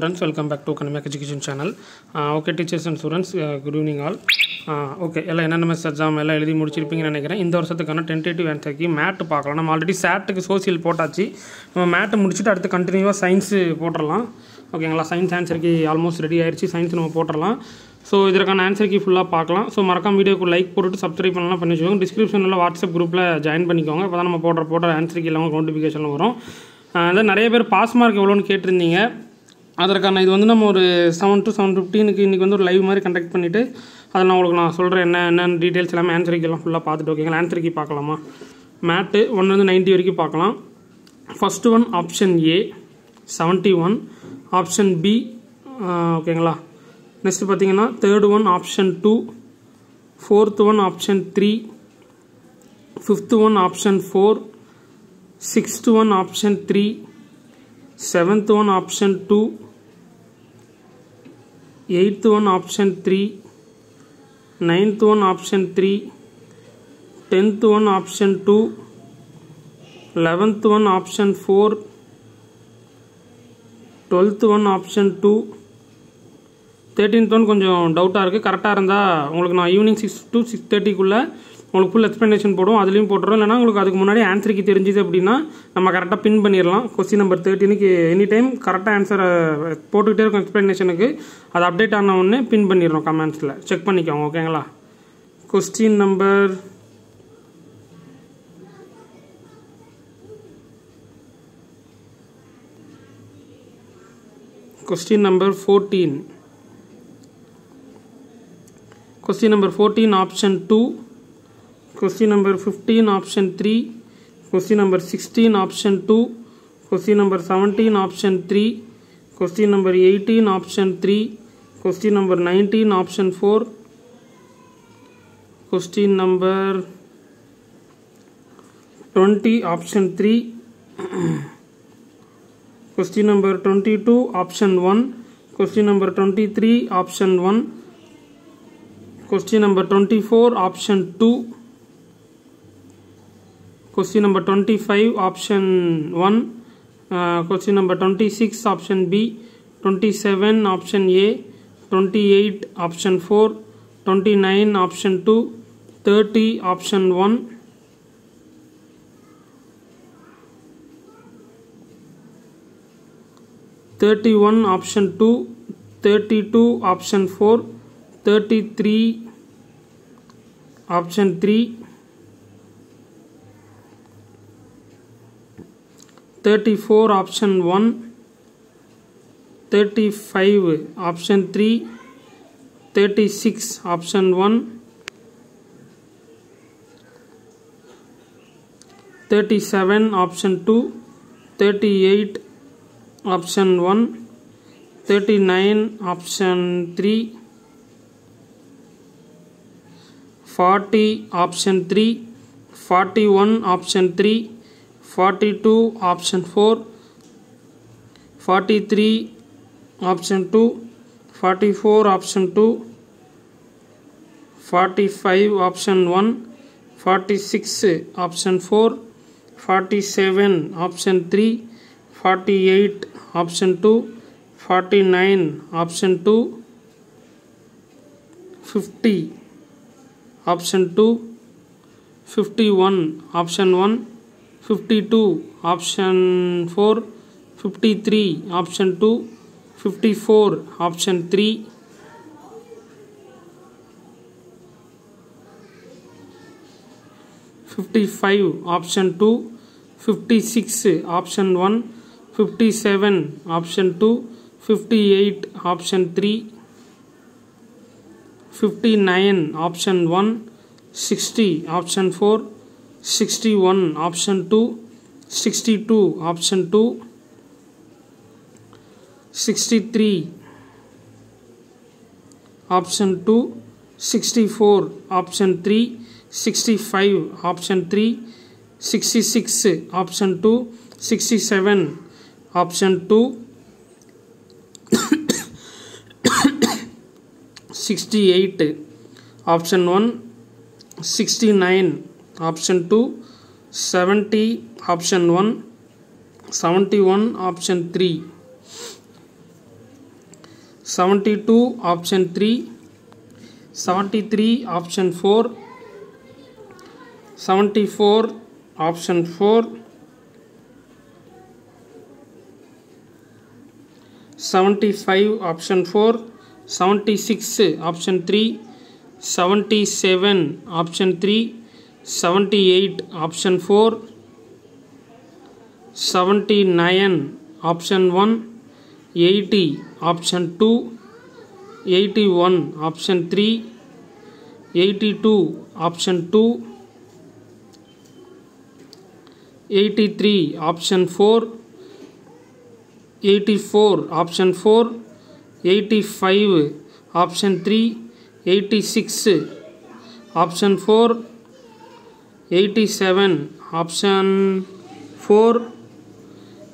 Uh, students, welcome back to கனமேக் education channel okay teachers and students good evening all okay எல்லாம் என்னென்ன exam எல்லாம் எழுதி முடிச்சிருப்பீங்கன்னு நினைக்கிறேன். இந்த வருஷத்துக்கான டென்டேட்டிவ் ஆன்சருக்கு மேட்டு பார்க்கலாம். நம்ம ஆல்ரெடி சேட்டுக்கு சோசியல் போட்டாச்சு. நம்ம மேட்டு முடிச்சுட்டு அடுத்து கண்டினியூவாக சயின்ஸு போட்டுடலாம். ஓகேங்களா சயின்ஸ் ஆன்சருக்கு ஆல்மோஸ்ட் ரெடி ஆயிடுச்சு சயின்ஸ் நம்ம போட்டுடலாம். ஸோ இதற்கான ஆன்சருக்கு ஃபுல்லாக பார்க்கலாம். ஸோ மறக்காம வீடியோக்கு லைக் போட்டுட்டு சப்ஸ்கிரைப் பண்ணலாம். பண்ணி வச்சுக்கோங்க. டிஸ்கிரிப்ஷனில் வாட்ஸ்அப் குரூப்பில் ஜாயின் பண்ணிக்கோங்க. அப்போ தான் நம்ம போடுற போடுற ஆன்சருக்கு எல்லாமே நோட்டிஃபிகேஷன் வரும். Uh, அதான் நிறைய பேர் பாஸ் மார்க் எவ்வளோன்னு கேட்டிருந்தீங்க. அதற்கான இது வந்து நம்ம ஒரு செவன் டு செவன் ஃபிஃப்டீனுக்கு இன்றைக்கி வந்து ஒரு லைவ் மாதிரி கண்டக்ட் பண்ணிவிட்டு அதை நான் உங்களுக்கு நான் சொல்கிறேன் என்ன என்னென்ன டீட்டெயில்ஸ் எல்லாமே ஆன்சருக்கு ஃபுல்லாக பார்த்துட்டு ஓகேங்களா ஆன்சருக்கு பார்க்கலாமா? மேட்டு ஒன்லேருந்து நைன்ட்டி வரைக்கும் பார்க்கலாம். First one option A seventy one option B ஓகேங்களா நெக்ஸ்ட் பார்த்தீங்கன்னா third one option two fourth one option three fifth one option four sixth one option three seventh one option two eighth one option three ninth one option three tenth one option two eleventh one option four twelfth one option two. Thirteenth one கொஞ்சம் டவுட்டாக இருக்குது கரெக்டாக இருந்தால் உங்களுக்கு நான் evening six to six தேர்ட்டிக்குள்ளே உங்களுக்கு full explanation போடும் அதுலேயும் போட்டுரும் இல்லைனா உங்களுக்கு அதுக்கு முன்னாடி ஆன்சருக்கு தெரிஞ்சுது அப்படின்னா நம்ம கரெக்டாக பின் பண்ணிடலாம். கொஸ்டின் நம்பர் தேர்ட்டினுக்கு எனி டைம் கரெக்டாக ஆன்சரை போட்டுக்கிட்டே இருக்கும் எக்ஸ்ப்ளனேஷனுக்கு அது அப்டேட் ஆன உடனே பின் பண்ணிடுறோம் கமெண்ட்ஸில் செக் பண்ணிக்கோங்க ஓகேங்களா question number question number fourteen question number fourteen option two question number fifteen, option three. Question number sixteen, option two. Question number seventeen, option three. Question number eighteen, option three. Question number nineteen, option four. Question number twenty, option three. Question number twenty two, option one. Question number twenty three, option one. Question number twenty four, option two. Question number twenty five, option one question number twenty six, option B, twenty seven, option A, twenty eight, option four, twenty nine, option two, thirty, option one. Thirty one, option two, thirty two, option four, thirty three, option three 34 option 1 35 option 3 36 option 1 37 option 2 38 option 1 39 option 3 40 option 3 41 option 3 forty two option four forty three option two forty four option two forty five option one forty six option four forty seven option three forty eight option two forty nine option two fifty option two fifty one option one option 2 50 option 2 51 option 1 52 option 4 53 option 2 54 option 3 55 option 2 56 option 1 57 option 2 58 option 3 59 option 1 60 option 4 61 option 2 62 option 2 63 option 2 64 option 3 65 option 3 66 option 2 67 option 2 68 option 1 69 option two, seventy option one, seventy one option three, seventy two option three, seventy three option four, seventy four option four, seventy five option four, seventy six option three, seventy seven option three seventy eight option four, seventy nine option one, eighty option two, eighty one option three, eighty two option two, eighty three option four, eighty four option four, eighty five option three, eighty six option four eighty seven option four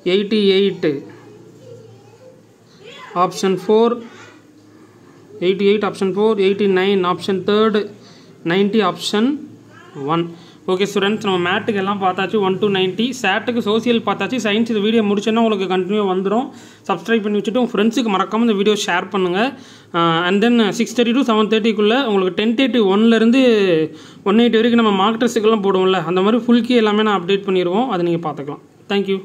eighty eight option four eighty eight option four eighty nine option third ninety option one okay students நம்ம மேட்டுக்கு எல்லாம் பார்த்தாச்சு one two ninety சேட்டுக்கு social பார்த்தாச்சு. Science இந்த video முடிச்சோன்னா உங்களுக்கு continue வந்துடும் சப்ஸ்கிரைப் பண்ணி வச்சுட்டு உங்கள் ஃப்ரெண்ட்ஸுக்கு மறக்காமல் இந்த வீடியோ ஷேர் பண்ணுங்கள் and then six thirty to seven தேர்ட்டிக்குள்ளே உங்களுக்கு டென் தேர்ட்டி ஒன்லேருந்து ஒன் எயிட்டி வரைக்கும் நம்ம மார்க் டெஸ்ட்டுக்கெல்லாம் போடுவோம்ல அந்த மாதிரி ஃபுல்கி எல்லாமே நான் அப்டேட் பண்ணிடுவோம். அதை நீங்கள் பார்த்துக்கலாம். தேங்க்யூ